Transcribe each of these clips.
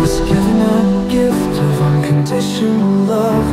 was given a gift of unconditional love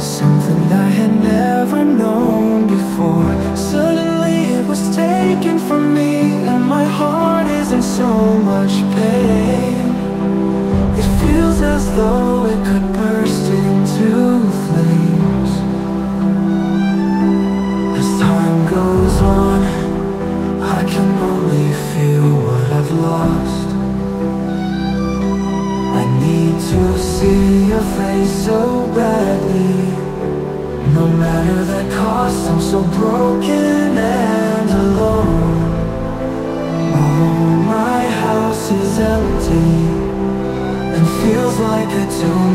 Something I had never known before. Suddenly it was taken from me And my heart is in so much pain. to face so badly. No matter the cost, I'm so broken and alone. Oh, my house is empty And feels like a tomb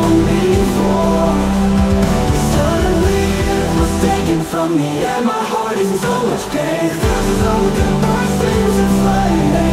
me. And my heart is in so much pain. Thousands of good birds, flames and